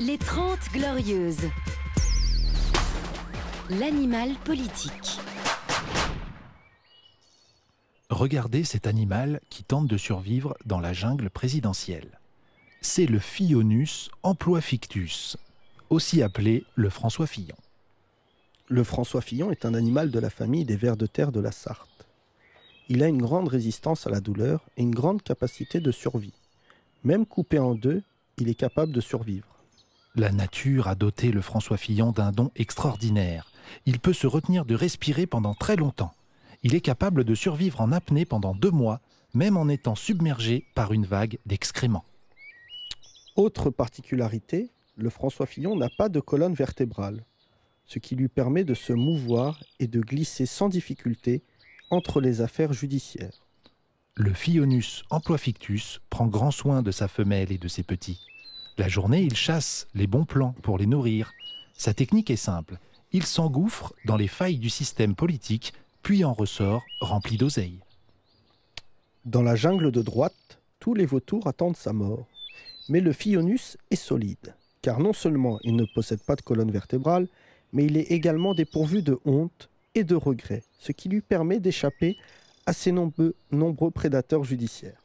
Les 30 Glorieuses. L'animal politique. Regardez cet animal qui tente de survivre dans la jungle présidentielle. C'est le Phionus fictus, aussi appelé le François Fillon. Le François Fillon est un animal de la famille des vers de terre de la Sarthe. Il a une grande résistance à la douleur et une grande capacité de survie. Même coupé en deux, il est capable de survivre. La nature a doté le François Fillon d'un don extraordinaire. Il peut se retenir de respirer pendant très longtemps. Il est capable de survivre en apnée pendant deux mois, même en étant submergé par une vague d'excréments. Autre particularité, le François Fillon n'a pas de colonne vertébrale, ce qui lui permet de se mouvoir et de glisser sans difficulté entre les affaires judiciaires. Le Phionus fictus prend grand soin de sa femelle et de ses petits. La journée, il chasse les bons plans pour les nourrir. Sa technique est simple. Il s'engouffre dans les failles du système politique, puis en ressort rempli d'oseille. Dans la jungle de droite, tous les vautours attendent sa mort. Mais le Phionus est solide, car non seulement il ne possède pas de colonne vertébrale, mais il est également dépourvu de honte et de regret, ce qui lui permet d'échapper à ses nombreux prédateurs judiciaires.